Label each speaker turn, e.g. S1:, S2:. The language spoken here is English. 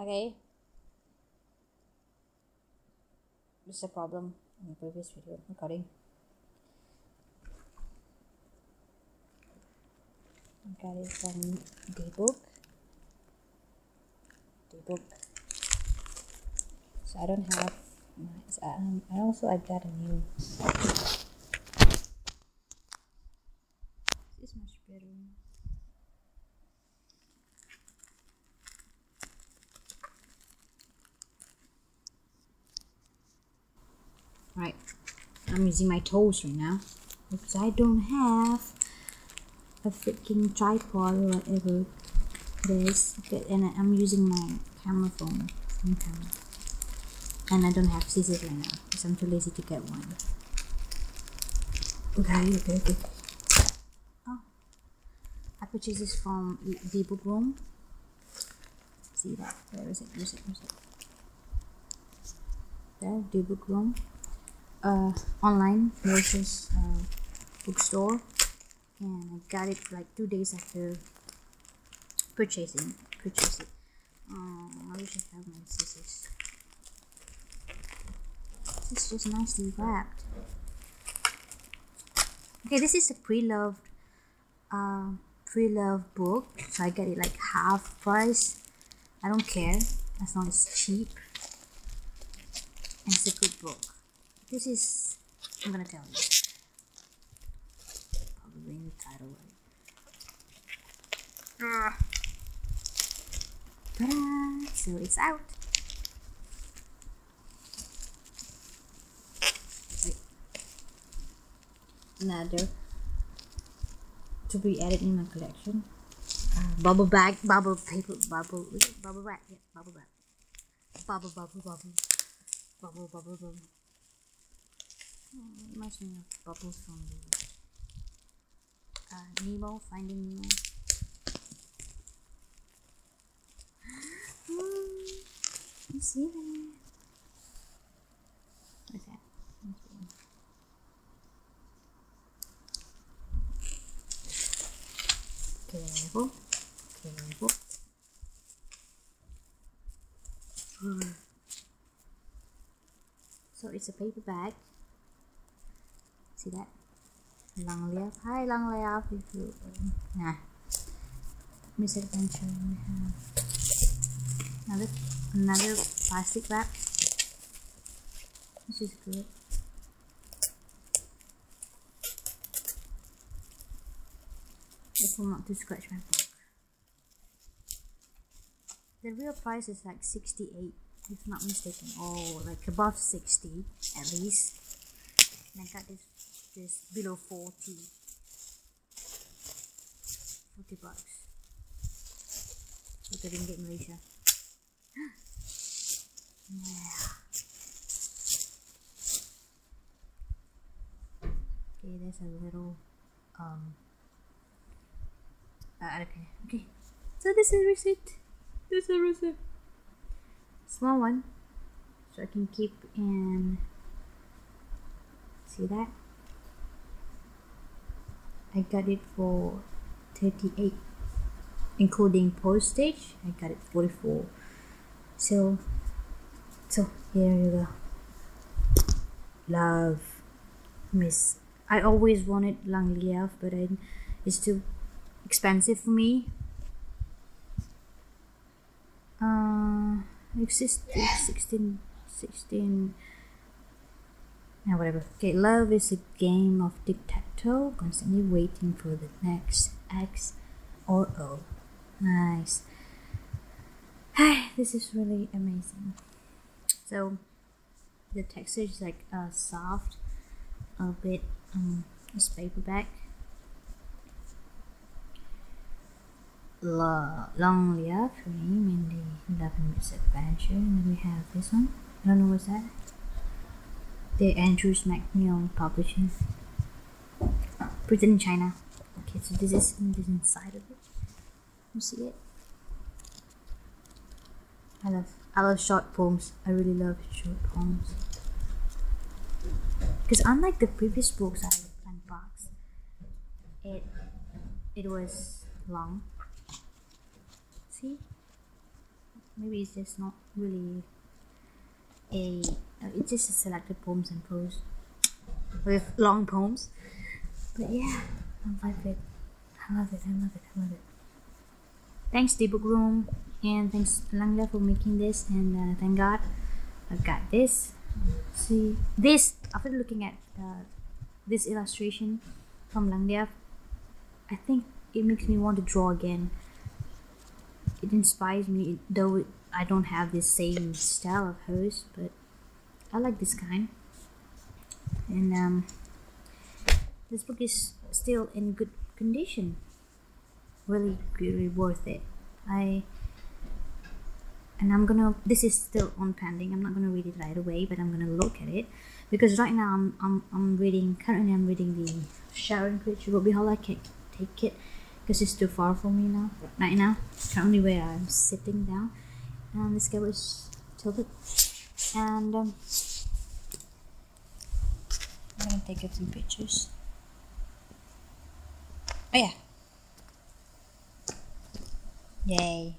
S1: Okay. This is a problem in the previous video recording. I got it from Dbook. Dbook. So I don't have. Um, I also I got a new. This is much better. Right, I'm using my toes right now because I don't have a freaking tripod or whatever it is. Okay, and I'm using my camera phone, phone camera, and I don't have scissors right now because I'm too lazy to get one. Okay, okay, okay. Oh, I purchased this from the book room. See that? Where is it? Where is it? Where is it? There, the book room uh, online versus uh, bookstore and I got it like two days after purchasing purchase it. Oh, I wish I have my scissors. Is just nicely wrapped. Okay, this is a pre-loved uh, pre-loved book, so I get it like half price. I don't care as long as it's cheap and it's a good book. This is, I'm gonna tell you. Probably in the title. Right? Ta-da! So it's out. Wait. Another to be added in my collection. Uh, bubble bag, bubble paper, bubble, bubble wrap, yeah, bubble wrap. Bubble, bubble, bubble, bubble, bubble, bubble. Oh, me of bubbles from the uh, Nemo, Finding Nemo. that? What's that? Careful, careful. So it's a paper bag see that Lang Leav hi long Leav if you. Nah. Misadventure we have another another plastic wrap. This is good. Careful not to scratch my book. The real price is like 68 if not mistaken. Oh like above 60 at least. And I got this this below 40 40 bucks. With the ringgit Malaysia. Yeah. Okay there's a little um uh, okay okay. So this is receipt. This is a receipt. Small one. So I can keep in see that I got it for 38 including postage. I got it 44 so so here you go. Love miss. I always wanted Lang Leav but I, it's too expensive for me. Uh exist 16 16 now whatever. Okay love is a game of tic-tac-toe constantly waiting for the next x or o. Nice. Hi this is really amazing. So the texture is like uh, soft a bit um it's paperback La Long Live Dream in the Eleven Misadventure and then we have this one. I don't know what's that. The Andrews McMeel Publishing. Printed in China. Okay, so this is inside of it. You see it? I love I love short poems. I really love short poems. Because unlike the previous books I unboxed, it it was long. See? maybe it's just not really a uh, it's just a selected poems and prose with long poems but yeah I love it. I love it I love it I love it. Thanks the book room. And thanks Lang Leav for making this. And uh, thank God I've got this. See this after looking at this illustration from Lang Leav I think it makes me want to draw again. It inspires me though I don't have the same style of hers but I like this kind. And um, this book is still in good condition. Really really worth it. I and I'm gonna this is still on pending. I'm not gonna read it right away but I'm gonna look at it. Because right now I'm I'm, I'm reading currently I'm reading the Sharon Creech Ruby Holler I can't take it because it's too far for me now right now. Currently where I'm sitting down and the scale is tilted. And um, I'm gonna take a few pictures oh yeah. Yay